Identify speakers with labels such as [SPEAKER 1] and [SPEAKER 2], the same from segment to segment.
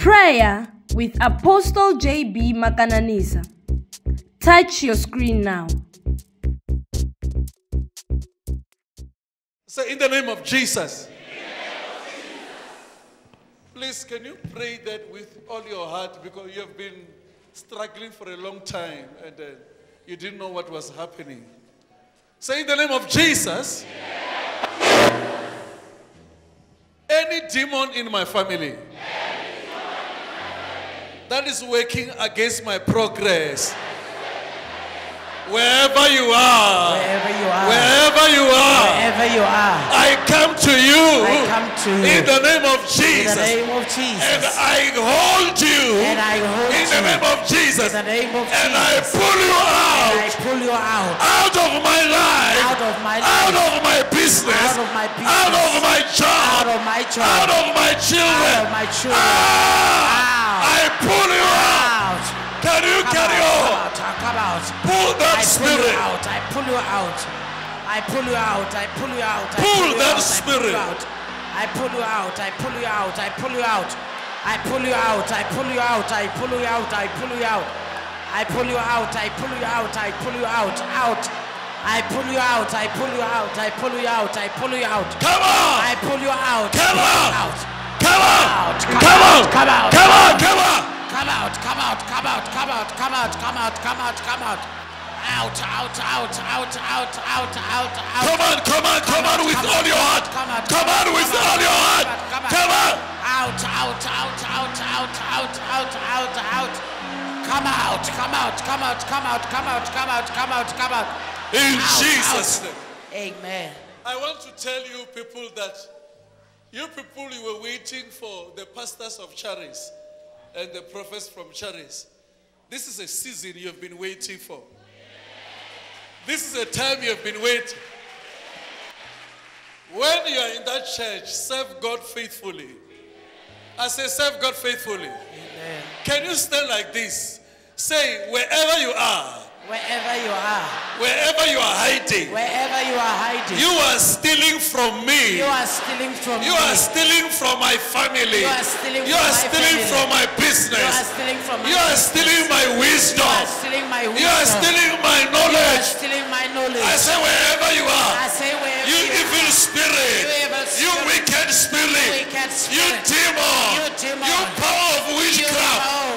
[SPEAKER 1] Prayer with Apostle JB Makananisa. Touch your screen now.
[SPEAKER 2] Say, in the name of Jesus. Please, can you pray that with all your heart because you have been struggling for a long time and uh, you didn't know what was happening. Say, in the name of Jesus. Any demon in my family that is working against my progress. Wherever you are,
[SPEAKER 3] Wherever you are.
[SPEAKER 2] wherever you are,
[SPEAKER 3] Wherever you are.
[SPEAKER 2] I come to you
[SPEAKER 3] I come to you.
[SPEAKER 2] in the name of Jesus.
[SPEAKER 3] In the name of Jesus.
[SPEAKER 2] And I hold you
[SPEAKER 3] And I hold
[SPEAKER 2] in the name of Jesus.
[SPEAKER 3] In the name of
[SPEAKER 2] And I pull you out.
[SPEAKER 3] And I pull you out.
[SPEAKER 2] out of my life,
[SPEAKER 3] Out of my life.
[SPEAKER 2] out of my business,
[SPEAKER 3] Out of my business.
[SPEAKER 2] out of my job,
[SPEAKER 3] Out of my job.
[SPEAKER 2] out of my children.
[SPEAKER 3] Out of my children.
[SPEAKER 2] Ah,
[SPEAKER 3] Out.
[SPEAKER 2] I pull you out.
[SPEAKER 3] Out.
[SPEAKER 2] Can you
[SPEAKER 3] Come
[SPEAKER 2] carry
[SPEAKER 3] out.
[SPEAKER 2] on?
[SPEAKER 3] Come out. Come out.
[SPEAKER 2] Pull that
[SPEAKER 3] I pull you out. I pull you out. I pull you out. I pull you out. I
[SPEAKER 2] Pull
[SPEAKER 3] you
[SPEAKER 2] that
[SPEAKER 3] out.
[SPEAKER 2] spirit.
[SPEAKER 3] I pull you out. I pull you out. I pull you out. I pull you out. I pull you out. I pull you out. I pull you out. I pull you out. I pull you out. I pull you out. Out. I pull you out. I pull you out. I pull you out. I pull you out.
[SPEAKER 2] Come on.
[SPEAKER 3] I pull you out.
[SPEAKER 2] Come on. Come on. Come on.
[SPEAKER 3] Come out.
[SPEAKER 2] Come on. Come on.
[SPEAKER 3] Come out, come out, come out, come out, come out, come out, come out, come out. Out, out, out, out, out, out, out, out.
[SPEAKER 2] Come on, come on, come on with all your heart.
[SPEAKER 3] Come on,
[SPEAKER 2] Come on with all your heart. Come on.
[SPEAKER 3] Out, out, out, out, out, out, out, out, out. Come out, come out, come out, come out, come out, come out, come out, come out.
[SPEAKER 2] In Jesus' name.
[SPEAKER 3] Amen.
[SPEAKER 2] I want to tell you people that you people you were waiting for the pastors of Charis and the prophets from Charis. This is a season you have been waiting for. This is a time you have been waiting. When you are in that church, serve God faithfully. I say, serve God faithfully.
[SPEAKER 3] Amen.
[SPEAKER 2] Can you stand like this? Say, wherever you are,
[SPEAKER 3] Wherever you are,
[SPEAKER 2] wherever you are hiding,
[SPEAKER 3] wherever you are hiding,
[SPEAKER 2] you are stealing from me.
[SPEAKER 3] you are stealing from
[SPEAKER 2] You
[SPEAKER 3] me.
[SPEAKER 2] are stealing from my family.
[SPEAKER 3] You are stealing
[SPEAKER 2] You
[SPEAKER 3] from
[SPEAKER 2] are
[SPEAKER 3] my
[SPEAKER 2] stealing
[SPEAKER 3] family.
[SPEAKER 2] from my
[SPEAKER 3] You are stealing from my
[SPEAKER 2] You are
[SPEAKER 3] business.
[SPEAKER 2] stealing my
[SPEAKER 3] You are stealing my wisdom.
[SPEAKER 2] You are stealing my
[SPEAKER 3] You are
[SPEAKER 2] knowledge.
[SPEAKER 3] stealing my knowledge.
[SPEAKER 2] I say wherever you are,
[SPEAKER 3] I say wherever
[SPEAKER 2] you
[SPEAKER 3] you
[SPEAKER 2] evil
[SPEAKER 3] are,
[SPEAKER 2] spirit,
[SPEAKER 3] You evil
[SPEAKER 2] you
[SPEAKER 3] spirit.
[SPEAKER 2] wicked spirit, you demon,
[SPEAKER 3] You demon.
[SPEAKER 2] you power of witchcraft,
[SPEAKER 3] power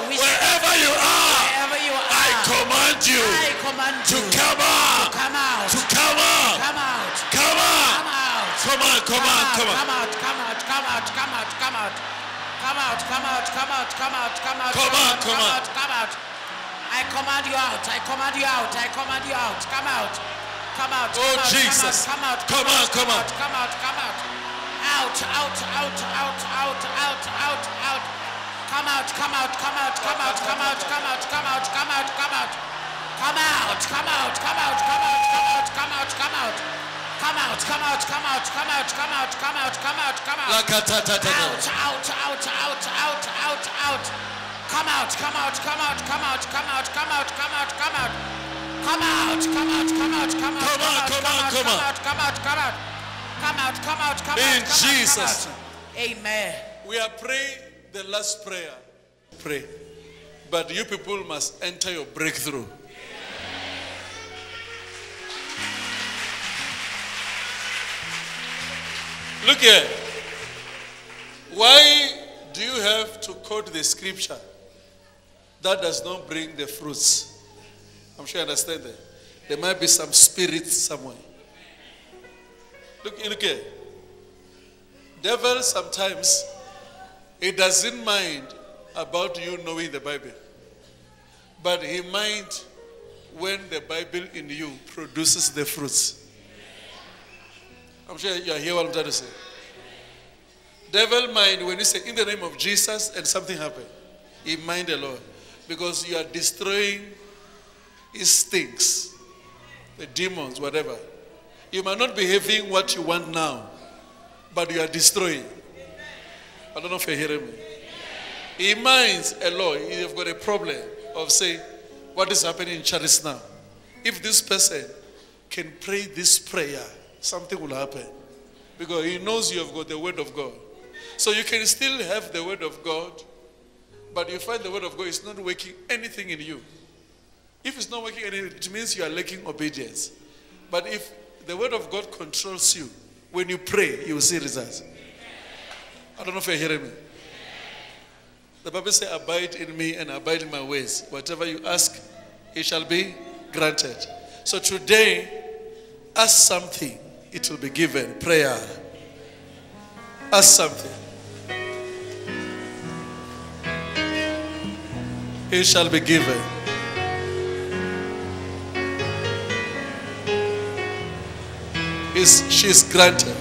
[SPEAKER 2] command to
[SPEAKER 3] you
[SPEAKER 2] come out,
[SPEAKER 3] come out,
[SPEAKER 2] to come out,
[SPEAKER 3] come out,
[SPEAKER 2] come out.
[SPEAKER 3] come out,
[SPEAKER 2] Come on, come on, come on.
[SPEAKER 3] come out, come out, come out, come out, come out, come out, come out, come out, come out, come out,
[SPEAKER 2] Come on, come on.
[SPEAKER 3] out, come out. I command you out. I command you out. I command you out. Come out. Come out.
[SPEAKER 2] Oh, Jesus.
[SPEAKER 3] Come out.
[SPEAKER 2] Come on, come on.
[SPEAKER 3] Come out. Come out. Out. Out. Out. Out. Out. Out. Out. Out. Come out. Come out. Come out. Come out. Come out. Come out. Come out. Come out. Come out. Come out. Come out. Come out. Come out. Come out. Come out. Come out. Come out. Come out. Come out. Come out. Come out. Come out. Come out. Come out. Out, out, out, out, out, out, out. Come out, come out, come out, come out, come out, come out, come out, come out. Come out, come out, come out, come out,
[SPEAKER 2] Come on, come on, come on.
[SPEAKER 3] come out, come out. Come out, come out, come out,
[SPEAKER 2] In
[SPEAKER 3] come out, come
[SPEAKER 2] Jesus'
[SPEAKER 3] out. Amen.
[SPEAKER 2] We are praying the last prayer. Pray. But you people must enter your breakthrough. Look here. Why do you have to quote the scripture that does not bring the fruits? I'm sure you understand that. There might be some spirit somewhere. Look, look here. Devil sometimes he doesn't mind about you knowing the Bible, but he mind when the Bible in you produces the fruits. I'm sure you hear what I'm trying to say. Devil mind when you say in the name of Jesus and something happen. He mind a lot because you are destroying his things, the demons, whatever. You might not be having what you want now, but you are destroying. I don't know if you're hearing me. He minds a lot. You've got a problem of saying, what is happening in church now? If this person can pray this prayer, something will happen. Because he knows you have got the word of God. So you can still have the word of God but you find the word of God is not working anything in you. If it's not working anything, it means you are lacking obedience. But if the word of God controls you, when you pray, you will see results. I don't know if you're hearing me. The Bible says, Abide in me and abide in my ways. Whatever you ask, it shall be granted. So today, ask something, it will be given. Prayer. Ask something. It shall be given. Is she's granted.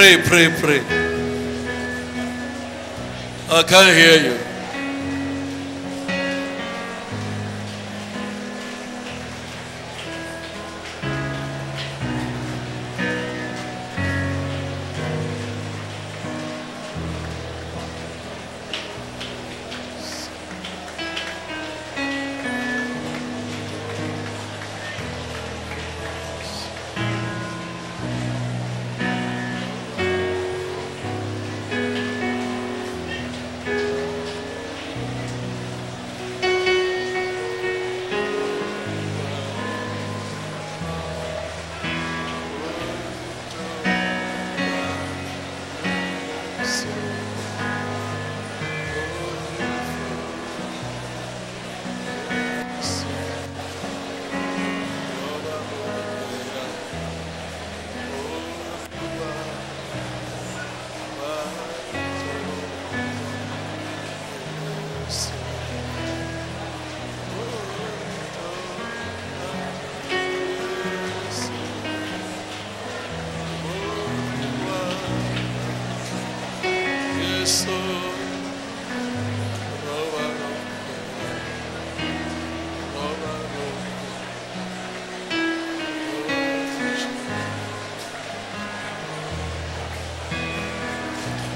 [SPEAKER 2] Pray, pray, pray. I can't hear you.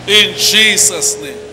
[SPEAKER 2] In Jesus' name.